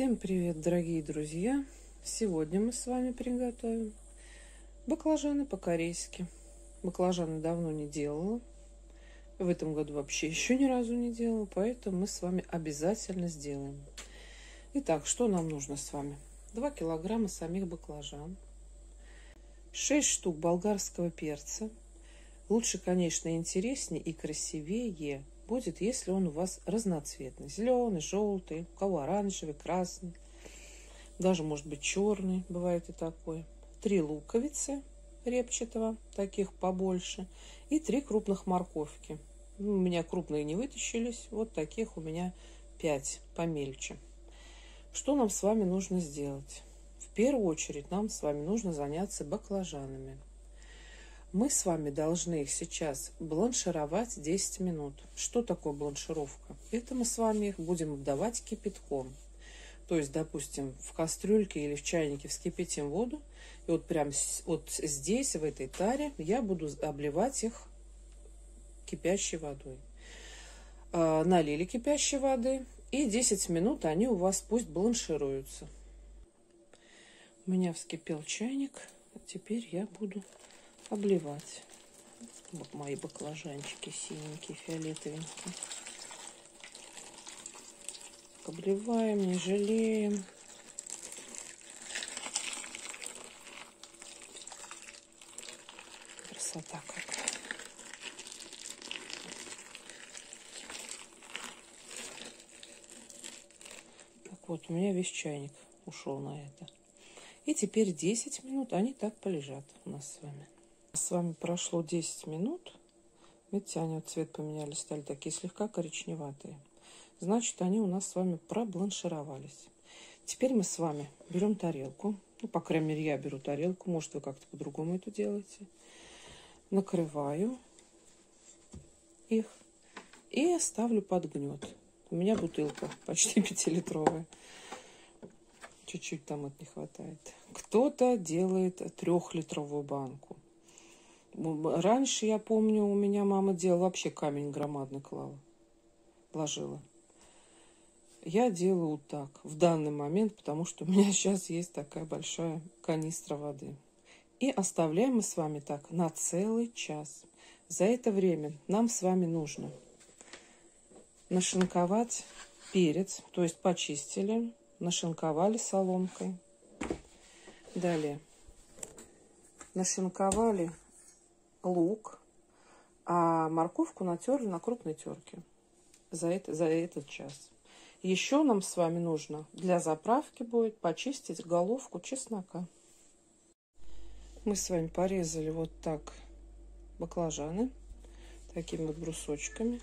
Всем привет, дорогие друзья! Сегодня мы с вами приготовим баклажаны по-корейски. Баклажаны давно не делала. В этом году вообще еще ни разу не делала, поэтому мы с вами обязательно сделаем. Итак, что нам нужно с вами? 2 килограмма самих баклажан, 6 штук болгарского перца. Лучше, конечно, интереснее и красивее будет, если он у вас разноцветный. Зеленый, желтый, у кого оранжевый, красный. Даже, может быть, черный, бывает и такой. Три луковицы репчатого, таких побольше. И три крупных морковки. Ну, у меня крупные не вытащились. Вот таких у меня пять помельче. Что нам с вами нужно сделать? В первую очередь нам с вами нужно заняться баклажанами мы с вами должны их сейчас бланшировать 10 минут. Что такое бланшировка? Это мы с вами их будем обдавать кипятком. То есть, допустим, в кастрюльке или в чайнике вскипятим воду, и вот прям вот здесь, в этой таре, я буду обливать их кипящей водой. А, налили кипящей воды, и 10 минут они у вас пусть бланшируются. У меня вскипел чайник, теперь я буду обливать. Вот мои баклажанчики синенькие, фиолетовенькие. Обливаем, не жалеем. Красота какая. Так вот, у меня весь чайник ушел на это. И теперь 10 минут они так полежат у нас с вами. С вами прошло 10 минут. Видите, они вот цвет поменяли, стали такие слегка коричневатые. Значит, они у нас с вами пробланшировались. Теперь мы с вами берем тарелку. Ну, по крайней мере, я беру тарелку. Может, вы как-то по-другому это делаете. Накрываю их и ставлю под гнет. У меня бутылка почти пятилитровая. Чуть-чуть там от не хватает. Кто-то делает трехлитровую банку. Раньше, я помню, у меня мама делала вообще камень громадный клала, ложила. Я делаю вот так в данный момент, потому что у меня сейчас есть такая большая канистра воды. И оставляем мы с вами так на целый час. За это время нам с вами нужно нашинковать перец, то есть почистили, нашинковали соломкой. Далее нашинковали лук, а морковку натерли на крупной терке за, это, за этот час. Еще нам с вами нужно для заправки будет почистить головку чеснока. Мы с вами порезали вот так баклажаны такими вот брусочками,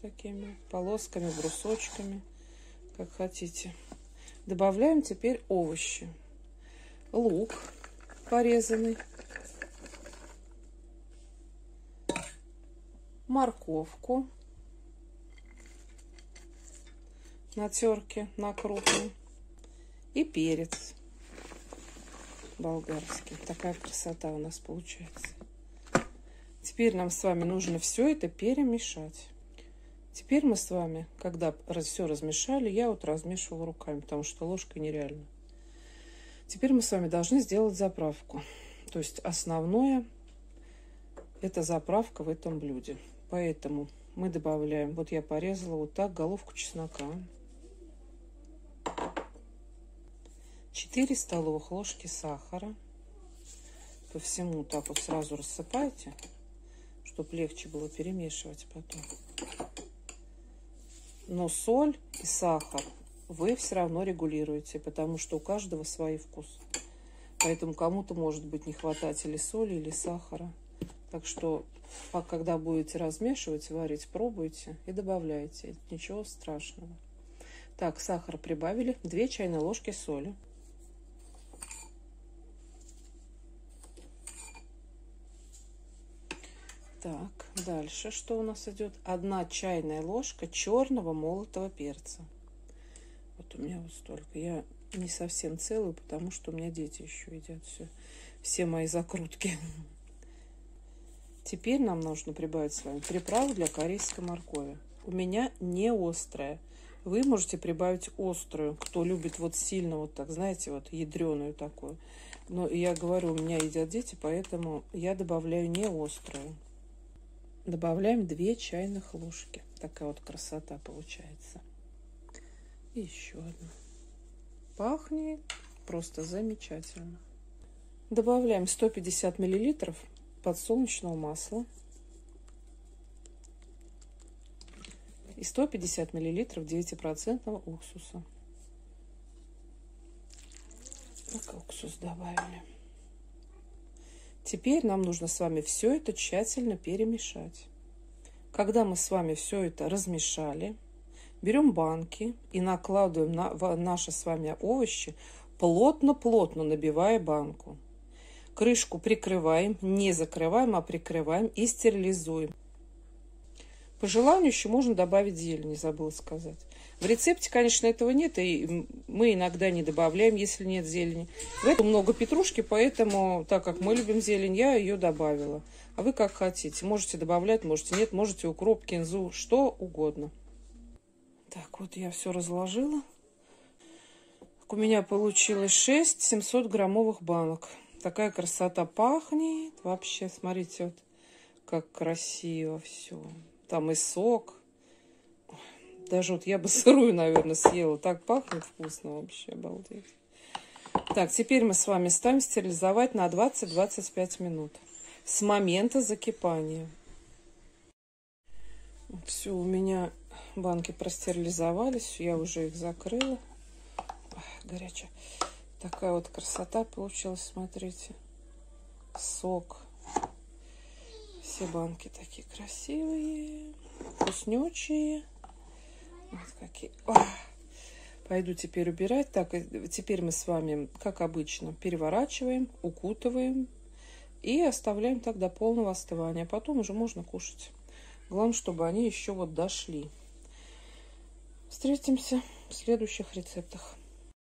такими полосками, брусочками, как хотите. Добавляем теперь овощи. Лук порезанный морковку на терке, на крупной, и перец болгарский. Такая красота у нас получается. Теперь нам с вами нужно все это перемешать. Теперь мы с вами, когда все размешали, я вот размешивала руками, потому что ложкой нереально. Теперь мы с вами должны сделать заправку. То есть основное это заправка в этом блюде. Поэтому мы добавляем, вот я порезала вот так головку чеснока. 4 столовых ложки сахара. По всему так вот сразу рассыпайте, чтобы легче было перемешивать потом. Но соль и сахар вы все равно регулируете, потому что у каждого свой вкус. Поэтому кому-то может быть не хватать или соли, или сахара. Так что, когда будете размешивать, варить, пробуйте и добавляйте. Ничего страшного. Так, сахар прибавили. 2 чайные ложки соли. Так, дальше что у нас идет? Одна чайная ложка черного молотого перца. Вот у меня вот столько. Я не совсем целую, потому что у меня дети еще едят все, все мои закрутки. Теперь нам нужно прибавить с вами приправу для корейской моркови. У меня не острая. Вы можете прибавить острую, кто любит вот сильно вот так, знаете, вот ядреную такую. Но я говорю, у меня едят дети, поэтому я добавляю не острую. Добавляем 2 чайных ложки. Такая вот красота получается. И еще одна. Пахнет просто замечательно. Добавляем 150 миллилитров подсолнечного масла. и 150 миллилитров 9% уксуса. Так, уксус добавили. Теперь нам нужно с вами все это тщательно перемешать. Когда мы с вами все это размешали, берем банки и накладываем на наши с вами овощи, плотно-плотно набивая банку. Крышку прикрываем, не закрываем, а прикрываем и стерилизуем. По желанию еще можно добавить зелень, не забыла сказать. В рецепте, конечно, этого нет, и мы иногда не добавляем, если нет зелени. В этом много петрушки, поэтому, так как мы любим зелень, я ее добавила. А вы как хотите. Можете добавлять, можете нет, можете укроп, кинзу, что угодно. Так, вот я все разложила. У меня получилось 6 700 граммовых банок. Такая красота пахнет. Вообще, смотрите, вот как красиво все там и сок. Даже вот я бы сырую, наверное, съела. Так пахнет вкусно вообще, обалдеть. Так, теперь мы с вами ставим стерилизовать на 20-25 минут. С момента закипания. Все, у меня банки простерилизовались. Я уже их закрыла. Ой, горячая. Такая вот красота получилась, смотрите. Сок. Все банки такие красивые, вкуснючие. Вот какие. О! Пойду теперь убирать. Так, теперь мы с вами, как обычно, переворачиваем, укутываем и оставляем так до полного остывания. Потом уже можно кушать. Главное, чтобы они еще вот дошли. Встретимся в следующих рецептах.